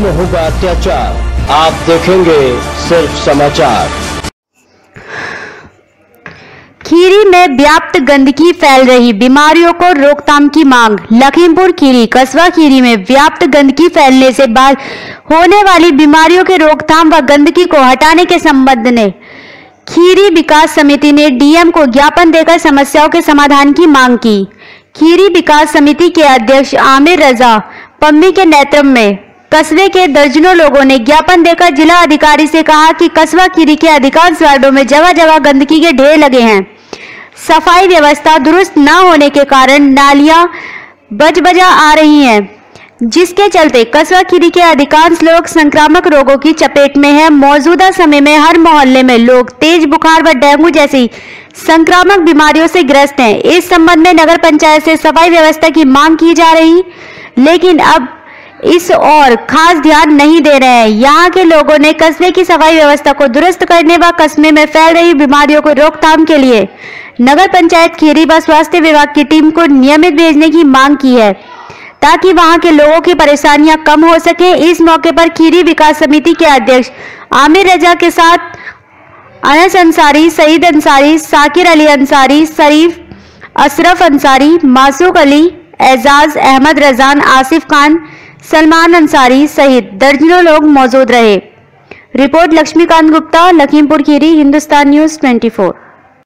में होगा अत्याचार। आप देखेंगे सिर्फ़ समाचार। खीरी में व्याप्त गंदगी फैल रही। बीमारियों को रोकथाम की मांग। लखीमपुर खीरी, कस्बा खीरी में व्याप्त गंदगी फैलने से बाद होने वाली बीमारियों के रोकथाम व गंदगी को हटाने के संबंध में खीरी विकास समिति ने डीएम को ज्ञापन देकर समस्याओं के समाधान की मांग की। खीरी विकास समिति के अध्यक्ष आमिर रजा, पम्मी के नेतृत्व में कस्बे के दर्जनों लोगों ने ज्ञापन देकर जिला अधिकारी से कहा कि कस्बा खीरी के अधिकांश वार्डो में जगह जगह गंदगी के ढेर लगे हैं। सफ़ाई व्यवस्था दुरुस्त न होने के कारण नालियाँ बज बजा आ रही हैं, जिसके चलते कस्बा खीरी के अधिकांश लोग संक्रामक रोगों की चपेट में हैं। मौजूदा समय में हर मोहल्ले में लोग तेज बुखार व डेंगू जैसी संक्रामक बीमारियों से ग्रस्त हैं। इस संबंध में नगर पंचायत से सफ़ाई व्यवस्था की मांग की जा रही, लेकिन अब इस और खास ध्यान नहीं दे रहे हैं। यहाँ के लोगों ने कस्बे की सफ़ाई व्यवस्था को दुरुस्त करने व कस्बे में फैल रही बीमारियों को रोकथाम के लिए नगर पंचायत खीरी व स्वास्थ्य विभाग की टीम को नियमित भेजने की मांग की है, ताकि वहाँ के लोगों की परेशानियाँ कम हो सके। इस मौके पर खीरी विकास समिति के अध्यक्ष आमिर रजा के साथ अनस अंसारी, सईद अंसारी, साकिर अली अंसारी, शरीफ अशरफ अंसारी, मासूक अली, एजाज अहमद रजान, आसिफ खान सलमान अंसारी सहित दर्जनों लोग मौजूद रहे। रिपोर्ट लक्ष्मीकांत गुप्ता, लखीमपुर खीरी, हिंदुस्तान न्यूज़ 24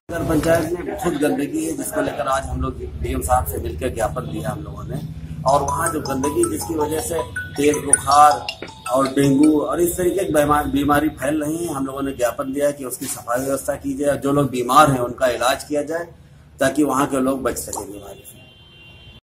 नगर पंचायत में बहुत गंदगी है जिसको लेकर आज हम लोग डीएम साहब से मिलकर ज्ञापन दिया हम लोगों ने। और वहाँ जो गंदगी जिसकी वजह से तेज बुखार और डेंगू और इस तरीके की बीमारी फैल रही है, हम लोगों ने ज्ञापन दिया कि उसकी सफ़ाई व्यवस्था की जाए जो लोग बीमार हैं उनका इलाज किया जाए ताकि वहाँ के लोग बच सकें बीमारी से।